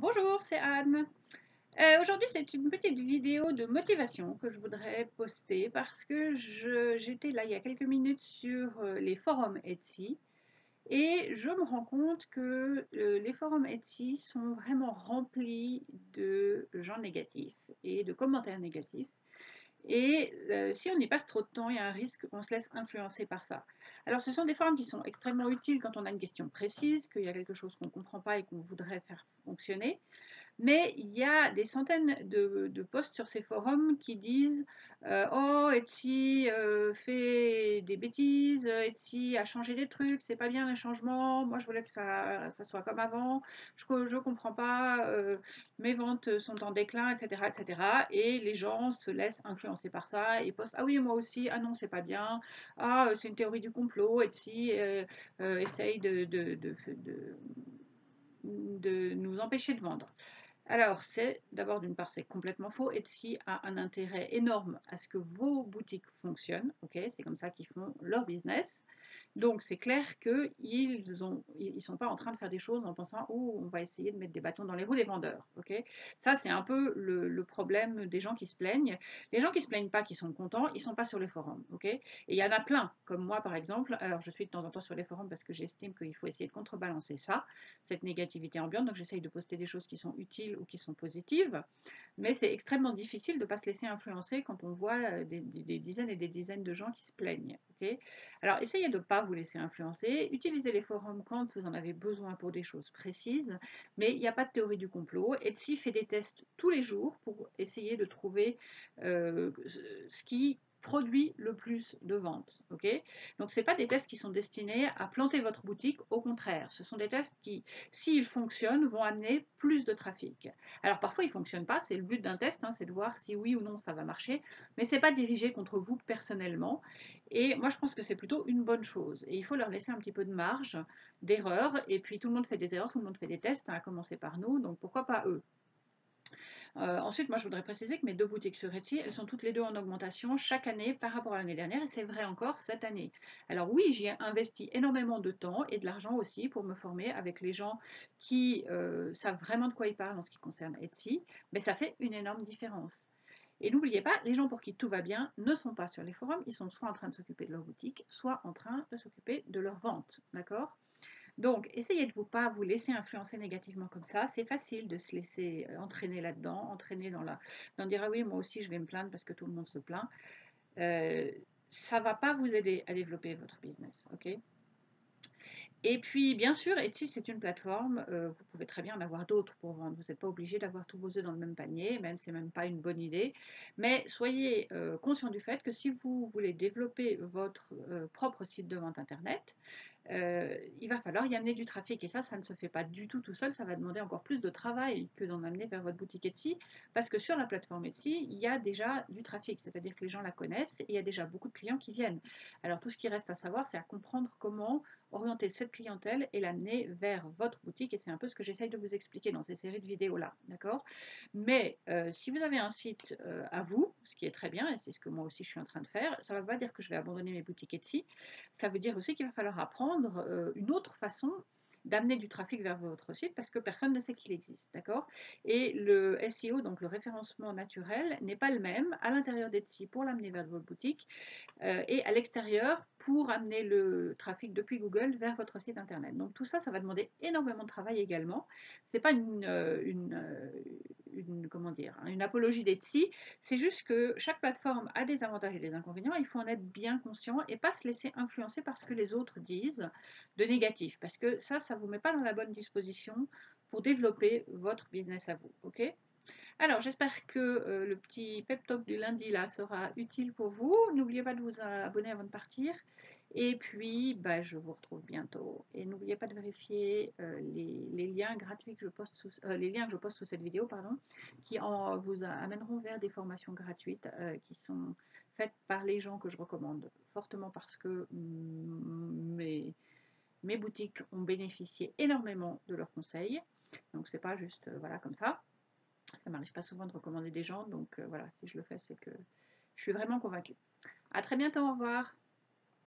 Bonjour, c'est Anne. Euh, Aujourd'hui, c'est une petite vidéo de motivation que je voudrais poster parce que j'étais là il y a quelques minutes sur euh, les forums Etsy et je me rends compte que euh, les forums Etsy sont vraiment remplis de gens négatifs et de commentaires négatifs. Et euh, si on y passe trop de temps, il y a un risque qu'on se laisse influencer par ça. Alors ce sont des forums qui sont extrêmement utiles quand on a une question précise, qu'il y a quelque chose qu'on ne comprend pas et qu'on voudrait faire fonctionner. Mais il y a des centaines de, posts sur ces forums qui disent euh, Oh, Etsy euh, fait des bêtises, Etsy a changé des trucs, c'est pas bien les changements, moi je voulais que ça, soit comme avant, je comprends pas, euh, mes ventes sont en déclin, etc., etc. Et les gens se laissent influencer par ça et postent Ah oui, moi aussi, ah non, c'est pas bien, ah, c'est une théorie du complot, Etsy essaye de, de nous empêcher de vendre. Alors, c'est d'abord d'une part, c'est complètement faux. Etsy a un intérêt énorme à ce que vos boutiques fonctionnent. Ok, c'est comme ça qu'ils font leur business. Donc c'est clair qu'ils ne sont pas en train de faire des choses en pensant oh on va essayer de mettre des bâtons dans les roues des vendeurs. Ça c'est un peu le, problème des gens qui se plaignent. Les gens qui se plaignent pas, qui sont contents, ils sont pas sur les forums. Et il y en a plein, comme moi par exemple. Alors je suis de temps en temps sur les forums parce que j'estime qu'il faut essayer de contrebalancer ça, cette négativité ambiante. Donc j'essaye de poster des choses qui sont utiles ou qui sont positives. Mais c'est extrêmement difficile de ne pas se laisser influencer quand on voit euh, des, dizaines et des dizaines de gens qui se plaignent. Alors essayez de ne pas vous laisser influencer. Utilisez les forums quand vous en avez besoin pour des choses précises, mais il n'y a pas de théorie du complot. Etsy fait des tests tous les jours pour essayer de trouver euh, ce qui produit le plus de ventes. Donc, ce pas des tests qui sont destinés à planter votre boutique, au contraire, ce sont des tests qui, s'ils fonctionnent, vont amener plus de trafic. Alors, parfois, ils ne fonctionnent pas, c'est le but d'un test, hein, c'est de voir si oui ou non ça va marcher, mais ce n'est pas dirigé contre vous personnellement. Et moi, je pense que c'est plutôt une bonne chose. Et il faut leur laisser un petit peu de marge d'erreur. Et puis, tout le monde fait des erreurs, tout le monde fait des tests, hein, à commencer par nous, donc pourquoi pas eux? Euh, ensuite, moi, je voudrais préciser que mes deux boutiques sur Etsy, elles sont toutes les deux en augmentation chaque année par rapport à l'année dernière, et c'est vrai encore cette année. Alors oui, j'y ai investi énormément de temps et de l'argent aussi pour me former avec les gens qui euh, savent vraiment de quoi ils parlent en ce qui concerne Etsy, mais ça fait une énorme différence. Et n'oubliez pas, les gens pour qui tout va bien ne sont pas sur les forums, ils sont soit en train de s'occuper de leur boutique, soit en train de s'occuper de leur vente. D'accord? Donc, essayez de ne pas vous laisser influencer négativement comme ça. C'est facile de se laisser euh, entraîner là-dedans, entraîner dans la... dans dire ah oui, moi aussi je vais me plaindre parce que tout le monde se plaint. Euh, ça va pas vous aider à développer votre business, ok? Et puis, bien sûr, Etsy, c'est une plateforme, euh, vous pouvez très bien en avoir d'autres pour vendre. Vous n'êtes pas obligé d'avoir tous vos œufs dans le même panier, même c'est même pas une bonne idée. Mais soyez conscient du fait que si vous voulez développer votre propre site de vente Internet, euh, il va falloir y amener du trafic. Et ça, ça ne se fait pas du tout tout seul. Ça va demander encore plus de travail que d'en amener vers votre boutique Etsy. Parce que sur la plateforme Etsy, il y a déjà du trafic. C'est-à-dire que les gens la connaissent et il y a déjà beaucoup de clients qui viennent. Alors tout ce qui reste à savoir, c'est à comprendre comment orienter cette clientèle et l'amener vers votre boutique. Et c'est un peu ce que j'essaye de vous expliquer dans ces séries de vidéos-là. D'accord? Mais euh, si vous avez un site euh, à vous, ce qui est très bien, et c'est ce que moi aussi je suis en train de faire, ça ne va pas dire que je vais abandonner mes boutiques Etsy. Ça veut dire aussi qu'il va falloir apprendre euh, une autre façon d'amener du trafic vers votre site parce que personne ne sait qu'il existe, d'accord? Et le SEO, donc le référencement naturel, n'est pas le même à l'intérieur d'Etsy pour l'amener vers votre boutique euh, et à l'extérieur pour amener le trafic depuis Google vers votre site internet. Donc tout ça, ça va demander énormément de travail également. C'est pas une, euh, une, une, comment dire, hein, une apologie d'Etsy, c'est juste que chaque plateforme a des avantages et des inconvénients. Il faut en être bien conscient et pas se laisser influencer par ce que les autres disent de négatif, parce que ça, ça vous met pas dans la bonne disposition pour développer votre business à vous. Ok? Alors, j'espère que euh, le petit pep talk du lundi là sera utile pour vous. N'oubliez pas de vous abonner avant de partir. Et puis, bah, je vous retrouve bientôt. Et n'oubliez pas de vérifier euh, les, liens gratuits que je poste sous, euh, les liens que je poste sous cette vidéo, pardon, qui vous amèneront vers des formations gratuites qui sont faites par les gens que je recommande fortement parce que mes mes boutiques ont bénéficié énormément de leurs conseils. Donc c'est pas juste euh, voilà comme ça. Ça m'arrive pas souvent de recommander des gens, donc euh, voilà, si je le fais, c'est que je suis vraiment convaincue. À très bientôt, au revoir.